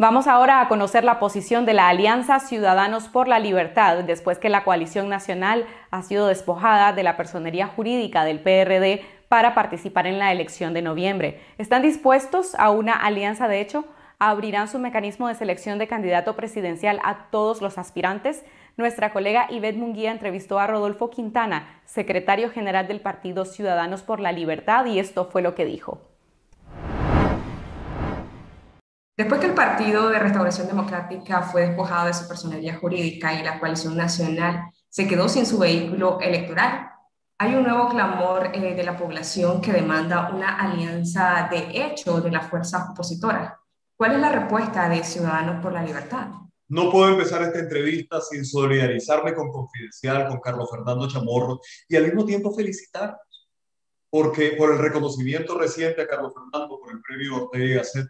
Vamos ahora a conocer la posición de la Alianza Ciudadanos por la Libertad después que la coalición nacional ha sido despojada de la personería jurídica del PRD para participar en la elección de noviembre. ¿Están dispuestos a una alianza? De hecho, abrirán su mecanismo de selección de candidato presidencial a todos los aspirantes. Nuestra colega Ivette Munguía entrevistó a Rodolfo Quintana, secretario general del Partido Ciudadanos por la Libertad, y esto fue lo que dijo. Después que el Partido de Restauración Democrática fue despojado de su personalidad jurídica y la coalición nacional se quedó sin su vehículo electoral, hay un nuevo clamor eh, de la población que demanda una alianza de hecho de las fuerzas opositoras. ¿Cuál es la respuesta de Ciudadanos por la Libertad? No puedo empezar esta entrevista sin solidarizarme con Confidencial, con Carlos Fernando Chamorro y al mismo tiempo felicitar porque por el reconocimiento reciente a Carlos Fernando por el premio Ortega y Gasset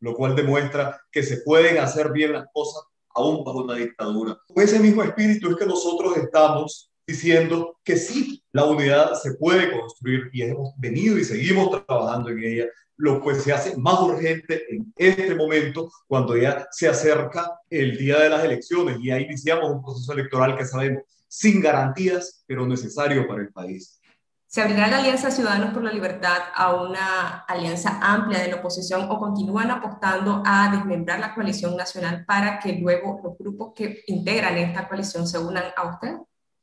lo cual demuestra que se pueden hacer bien las cosas aún bajo una dictadura. Con ese mismo espíritu es que nosotros estamos diciendo que sí, la unidad se puede construir y hemos venido y seguimos trabajando en ella, lo que se hace más urgente en este momento cuando ya se acerca el día de las elecciones y ya iniciamos un proceso electoral que sabemos sin garantías, pero necesario para el país. ¿Se abrirá la Alianza Ciudadanos por la Libertad a una alianza amplia de la oposición o continúan apostando a desmembrar la coalición nacional para que luego los grupos que integran esta coalición se unan a usted?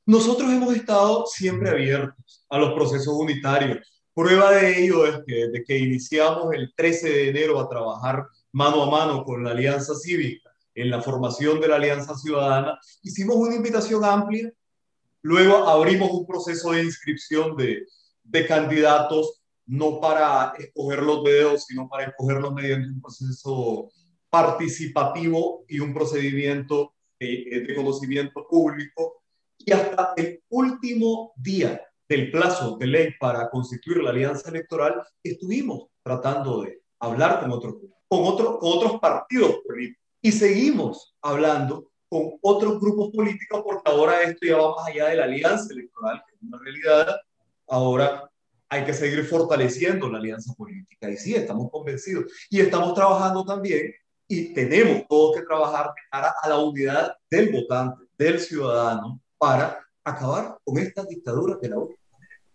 Nosotros hemos estado siempre abiertos a los procesos unitarios. Prueba de ello es que desde que iniciamos el 13 de enero a trabajar mano a mano con la Alianza Cívica en la formación de la Alianza Ciudadana, hicimos una invitación amplia Luego abrimos un proceso de inscripción de, de candidatos, no para escoger los dedos, sino para escogerlos mediante un proceso participativo y un procedimiento de, de conocimiento público. Y hasta el último día del plazo de ley para constituir la alianza electoral, estuvimos tratando de hablar con, otros con, otro, con otros partidos políticos y seguimos hablando con otros grupos políticos, porque ahora esto ya va más allá de la alianza electoral, que es una realidad. Ahora hay que seguir fortaleciendo la alianza política. Y sí, estamos convencidos. Y estamos trabajando también, y tenemos todos que trabajar de cara a la unidad del votante, del ciudadano, para acabar con estas dictaduras de la única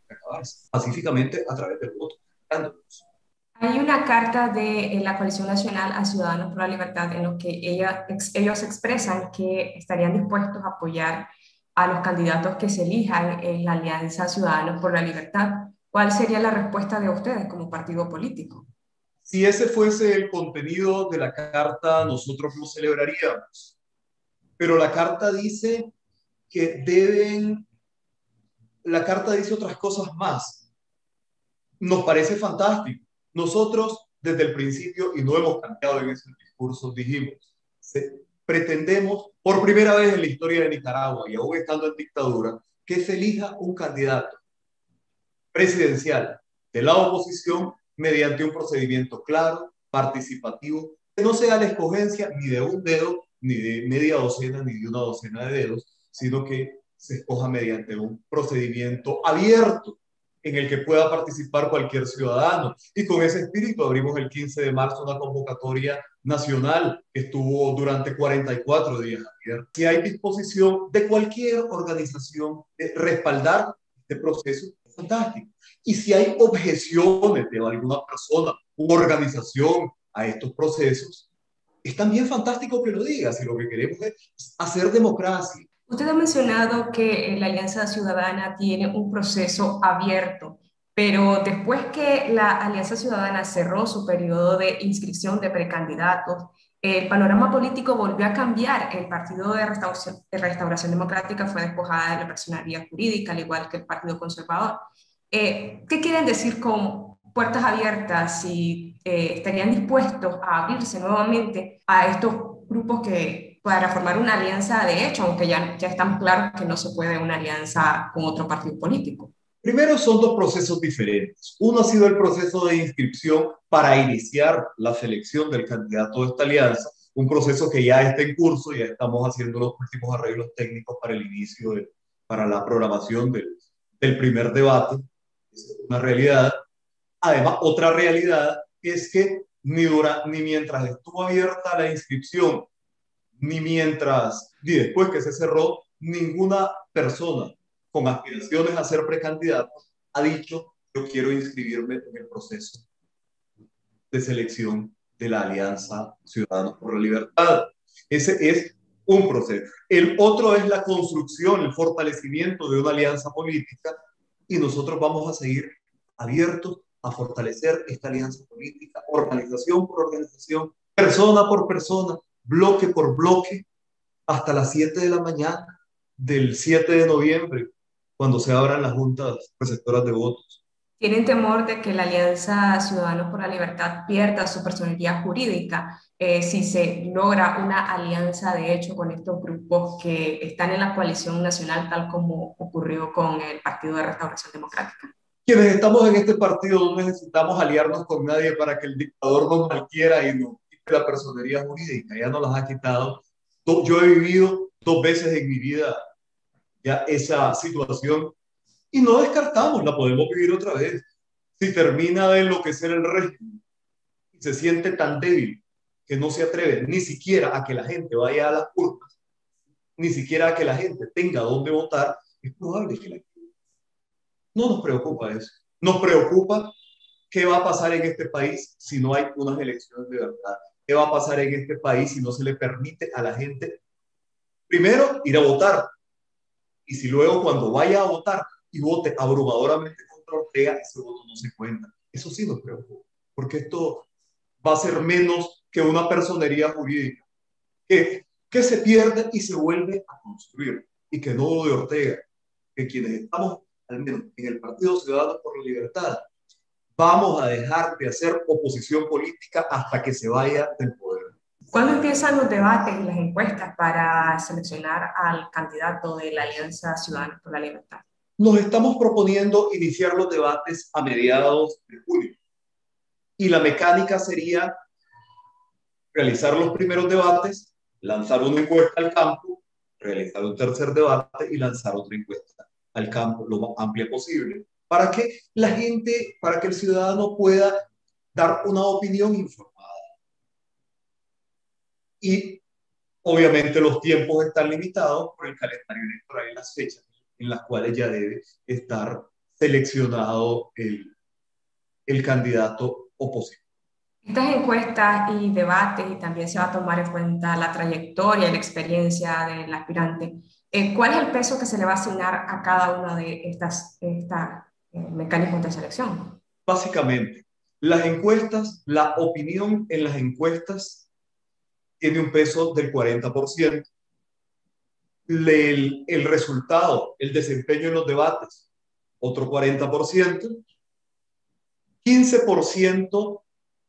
acabar pacíficamente a través del voto. Hay una carta de la Coalición Nacional a Ciudadanos por la Libertad en lo que ella, ellos expresan que estarían dispuestos a apoyar a los candidatos que se elijan en la Alianza Ciudadanos por la Libertad. ¿Cuál sería la respuesta de ustedes como partido político? Si ese fuese el contenido de la carta, nosotros lo celebraríamos. Pero la carta dice que deben, la carta dice otras cosas más. Nos parece fantástico nosotros, desde el principio, y no hemos cambiado en ese discurso, dijimos, pretendemos, por primera vez en la historia de Nicaragua, y aún estando en dictadura, que se elija un candidato presidencial de la oposición mediante un procedimiento claro, participativo, que no sea la escogencia ni de un dedo, ni de media docena, ni de una docena de dedos, sino que se escoja mediante un procedimiento abierto en el que pueda participar cualquier ciudadano. Y con ese espíritu abrimos el 15 de marzo una convocatoria nacional que estuvo durante 44 días. Si hay disposición de cualquier organización de respaldar este proceso, es fantástico. Y si hay objeciones de alguna persona u organización a estos procesos, es también fantástico que lo diga, si lo que queremos es hacer democracia, Usted ha mencionado que la Alianza Ciudadana tiene un proceso abierto, pero después que la Alianza Ciudadana cerró su periodo de inscripción de precandidatos, el panorama político volvió a cambiar. El Partido de Restauración, de Restauración Democrática fue despojada de la personalidad jurídica, al igual que el Partido Conservador. Eh, ¿Qué quieren decir con puertas abiertas? Si eh, estarían dispuestos a abrirse nuevamente a estos grupos que para formar una alianza de hecho, aunque ya, ya están claros que no se puede una alianza con otro partido político. Primero son dos procesos diferentes. Uno ha sido el proceso de inscripción para iniciar la selección del candidato de esta alianza, un proceso que ya está en curso, ya estamos haciendo los últimos arreglos técnicos para el inicio, de, para la programación del, del primer debate. Es una realidad. Además, otra realidad es que ni, dura, ni mientras estuvo abierta la inscripción, ni mientras, ni después que se cerró, ninguna persona con aspiraciones a ser precandidato ha dicho yo quiero inscribirme en el proceso de selección de la Alianza Ciudadanos por la Libertad. Ese es un proceso. El otro es la construcción, el fortalecimiento de una alianza política y nosotros vamos a seguir abiertos a fortalecer esta alianza política, organización por organización, persona por persona, bloque por bloque, hasta las 7 de la mañana del 7 de noviembre, cuando se abran las juntas receptoras de votos. ¿Tienen temor de que la Alianza Ciudadanos por la Libertad pierda su personalidad jurídica eh, si se logra una alianza de hecho con estos grupos que están en la coalición nacional, tal como ocurrió con el Partido de Restauración Democrática? Quienes estamos en este partido no necesitamos aliarnos con nadie para que el dictador nos malquiera y nos la personería jurídica, ya nos las ha quitado. Yo he vivido dos veces en mi vida ya esa situación y no descartamos, la podemos vivir otra vez. Si termina de enloquecer el régimen y se siente tan débil que no se atreve ni siquiera a que la gente vaya a las urnas, ni siquiera a que la gente tenga dónde votar, es probable que la No nos preocupa eso. Nos preocupa qué va a pasar en este país si no hay unas elecciones de verdad. ¿Qué va a pasar en este país si no se le permite a la gente, primero, ir a votar? Y si luego cuando vaya a votar y vote abrumadoramente contra Ortega, ese voto no se cuenta. Eso sí nos preocupa, porque esto va a ser menos que una personería jurídica que, se pierde y se vuelve a construir y que no de Ortega, que quienes estamos al menos en el Partido Ciudadano por la Libertad, vamos a dejar de hacer oposición política hasta que se vaya del poder. ¿Cuándo empiezan los debates y las encuestas para seleccionar al candidato de la Alianza Ciudadana por la Libertad? Nos estamos proponiendo iniciar los debates a mediados de julio. Y la mecánica sería realizar los primeros debates, lanzar una encuesta al campo, realizar un tercer debate y lanzar otra encuesta al campo lo más amplia posible, para que la gente, para que el ciudadano pueda dar una opinión informada. Y obviamente los tiempos están limitados por el calendario electoral y las fechas en las cuales ya debe estar seleccionado el, el candidato opositor. Estas encuestas y debates, y también se va a tomar en cuenta la trayectoria y la experiencia del aspirante, eh, ¿cuál es el peso que se le va a asignar a cada uno de estas, estas mecanismos de selección? Básicamente, las encuestas, la opinión en las encuestas tiene un peso del 40%. El, el resultado, el desempeño en los debates, otro 40%. 15%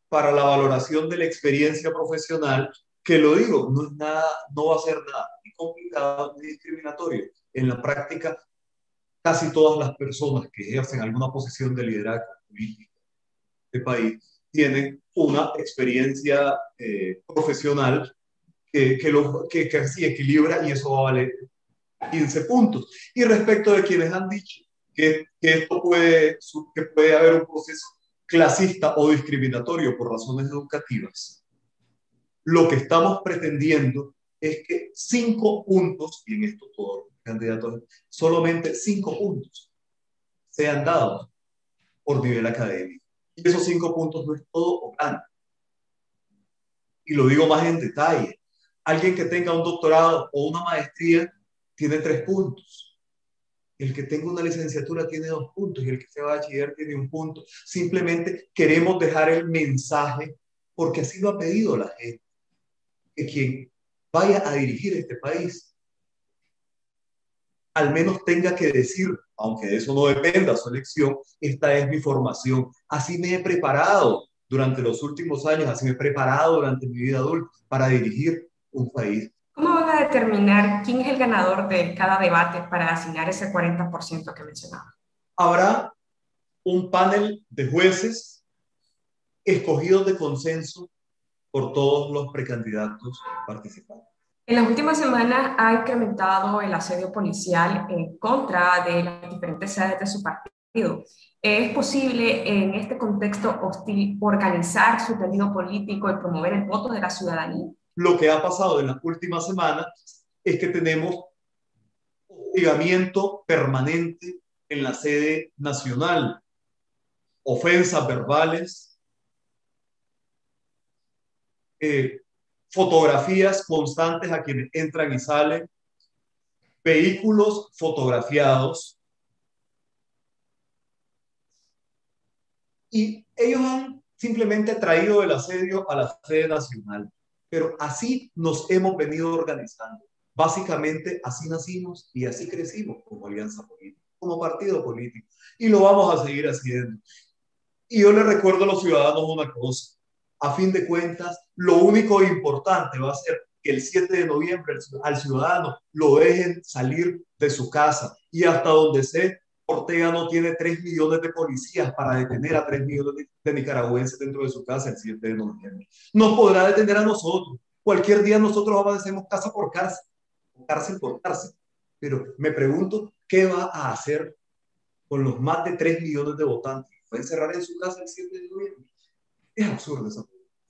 para la valoración de la experiencia profesional, que lo digo, no, es nada, no va a ser nada ni complicado ni discriminatorio. En la práctica, casi todas las personas que ejercen alguna posición de liderazgo político de país tienen una experiencia eh, profesional que, lo, que, así equilibra y eso va a valer 15 puntos. Y respecto de quienes han dicho que, que esto puede, que puede haber un proceso clasista o discriminatorio por razones educativas, lo que estamos pretendiendo es que cinco puntos, y en esto todos los candidatos, solamente cinco puntos sean dados por nivel académico. Y esos cinco puntos no es todo o nada. Y lo digo más en detalle. Alguien que tenga un doctorado o una maestría tiene tres puntos el que tenga una licenciatura tiene dos puntos y el que sea bachiller tiene un punto. Simplemente queremos dejar el mensaje porque así lo ha pedido la gente, que quien vaya a dirigir este país al menos tenga que decir, aunque de eso no dependa su elección, esta es mi formación. Así me he preparado durante los últimos años, así me he preparado durante mi vida adulta para dirigir un país. ¿Cómo van a determinar quién es el ganador de cada debate para asignar ese 40% que mencionaba? Habrá un panel de jueces escogidos de consenso por todos los precandidatos participantes. En las últimas semanas ha incrementado el asedio policial en contra de las diferentes sedes de su partido. ¿Es posible en este contexto hostil organizar su tendido político y promover el voto de la ciudadanía? Lo que ha pasado en las últimas semanas es que tenemos hostigamiento permanente en la sede nacional, ofensas verbales, eh, fotografías constantes a quienes entran y salen, vehículos fotografiados. Y ellos han simplemente traído el asedio a la sede nacional. Pero así nos hemos venido organizando. Básicamente así nacimos y así crecimos como alianza política, como partido político. Y lo vamos a seguir haciendo. Y yo le recuerdo a los ciudadanos una cosa. A fin de cuentas, lo único importante va a ser que el 7 de noviembre al ciudadano lo dejen salir de su casa y hasta donde sé, Ortega no tiene 3 millones de policías para detener a 3 millones de, nicaragüenses dentro de su casa el 7 de noviembre. No podrá detener a nosotros. Cualquier día nosotros avancemos casa por cárcel, cárcel por cárcel. Pero me pregunto, ¿qué va a hacer con los más de 3 millones de votantes? ¿Va a encerrar en su casa el 7 de noviembre? Es absurdo esa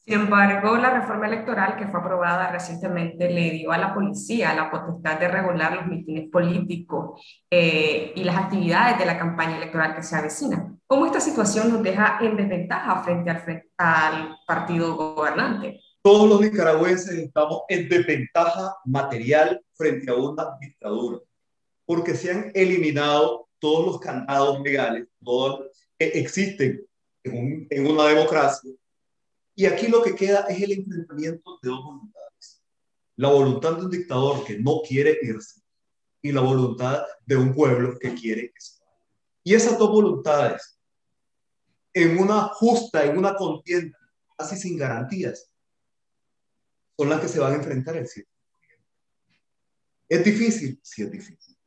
sin embargo, la reforma electoral que fue aprobada recientemente le dio a la policía la potestad de regular los mítines políticos eh, y las actividades de la campaña electoral que se avecina. ¿Cómo esta situación nos deja en desventaja frente al, partido gobernante? Todos los nicaragüenses estamos en desventaja material frente a una dictadura, porque se han eliminado todos los candados legales, todos que existen en, en una democracia y aquí lo que queda es el enfrentamiento de dos voluntades. La voluntad de un dictador que no quiere irse y la voluntad de un pueblo que quiere vaya. Y esas dos voluntades, en una justa, en una contienda, casi sin garantías, son las que se van a enfrentar el 7 ¿Es difícil? Sí, es difícil.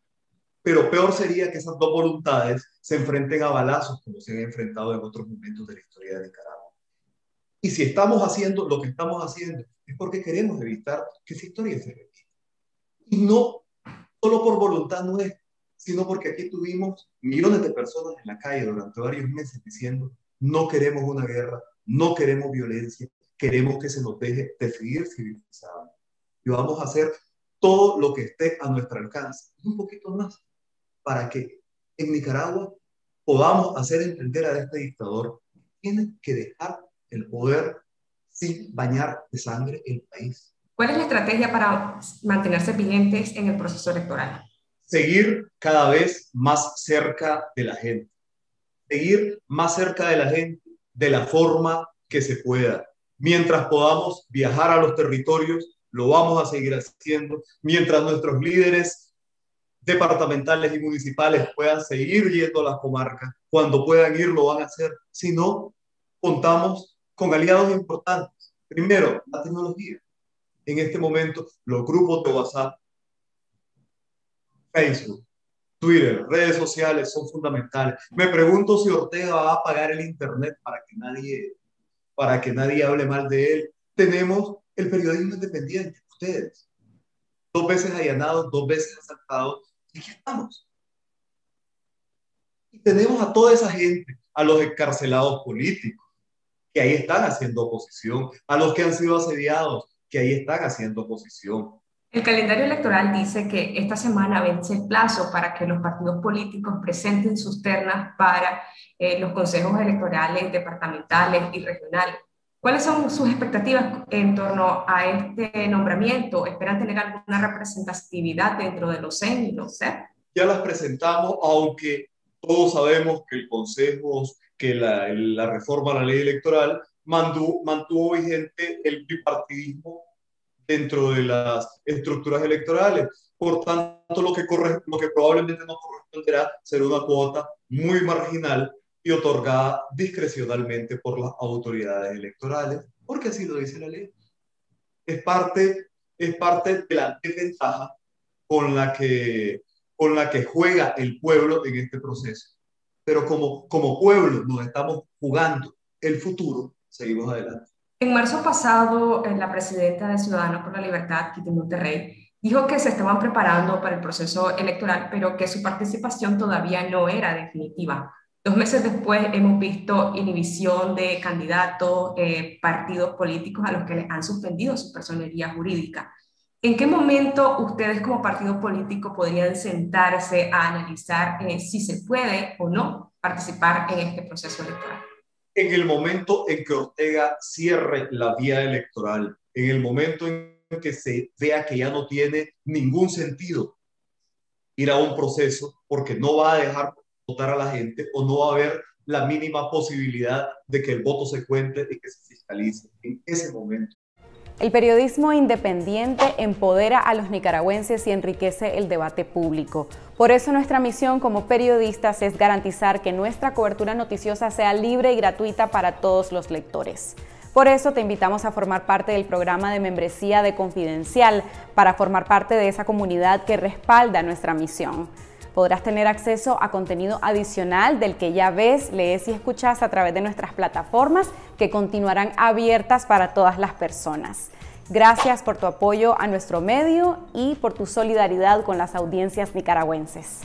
Pero peor sería que esas dos voluntades se enfrenten a balazos como se han enfrentado en otros momentos de la historia. Y si estamos haciendo lo que estamos haciendo, es porque queremos evitar que esa historia se repita. Y no solo por voluntad nuestra, sino porque aquí tuvimos millones de personas en la calle durante varios meses diciendo, no queremos una guerra, no queremos violencia, queremos que se nos deje de seguir civilizando. Y vamos a hacer todo lo que esté a nuestro alcance, un poquito más, para que en Nicaragua podamos hacer entender a este dictador, tiene que dejar el poder sin bañar de sangre el país. ¿Cuál es la estrategia para mantenerse vigentes en el proceso electoral? Seguir cada vez más cerca de la gente. Seguir más cerca de la gente de la forma que se pueda. Mientras podamos viajar a los territorios, lo vamos a seguir haciendo. Mientras nuestros líderes departamentales y municipales puedan seguir yendo a las comarcas, cuando puedan ir lo van a hacer. Si no, contamos con aliados importantes. Primero, la tecnología. En este momento, los grupos de WhatsApp, Facebook, Twitter, redes sociales son fundamentales. Me pregunto si Ortega va a apagar el Internet para que nadie, para que nadie hable mal de él. Tenemos el periodismo independiente, ustedes. Dos veces allanados, dos veces asaltados. ¿Y qué estamos? Y tenemos a toda esa gente, a los encarcelados políticos, que ahí están haciendo oposición, a los que han sido asediados, que ahí están haciendo oposición. El calendario electoral dice que esta semana vence el plazo para que los partidos políticos presenten sus ternas para eh, los consejos electorales departamentales y regionales. ¿Cuáles son sus expectativas en torno a este nombramiento? ¿Esperan tener alguna representatividad dentro de los CEN y los CEP? Ya las presentamos, aunque todos sabemos que el Consejo que la, la reforma a la ley electoral mantuvo, mantuvo vigente el bipartidismo dentro de las estructuras electorales. Por tanto, lo que, corre, lo que probablemente no corresponderá ser una cuota muy marginal y otorgada discrecionalmente por las autoridades electorales, porque así lo dice la ley. Es parte, es parte de la desventaja con la, que, con la que juega el pueblo en este proceso pero como, como pueblo nos estamos jugando el futuro, seguimos adelante. En marzo pasado, eh, la presidenta de Ciudadanos por la Libertad, Kitty Monterrey, dijo que se estaban preparando para el proceso electoral, pero que su participación todavía no era definitiva. Dos meses después hemos visto inhibición de candidatos, eh, partidos políticos a los que les han suspendido su personería jurídica. ¿En qué momento ustedes como partido político podrían sentarse a analizar eh, si se puede o no participar en este proceso electoral? En el momento en que Ortega cierre la vía electoral, en el momento en que se vea que ya no tiene ningún sentido ir a un proceso porque no va a dejar votar a la gente o no va a haber la mínima posibilidad de que el voto se cuente y que se fiscalice en ese momento. El periodismo independiente empodera a los nicaragüenses y enriquece el debate público. Por eso nuestra misión como periodistas es garantizar que nuestra cobertura noticiosa sea libre y gratuita para todos los lectores. Por eso te invitamos a formar parte del programa de membresía de Confidencial, para formar parte de esa comunidad que respalda nuestra misión. Podrás tener acceso a contenido adicional del que ya ves, lees y escuchas a través de nuestras plataformas que continuarán abiertas para todas las personas. Gracias por tu apoyo a nuestro medio y por tu solidaridad con las audiencias nicaragüenses.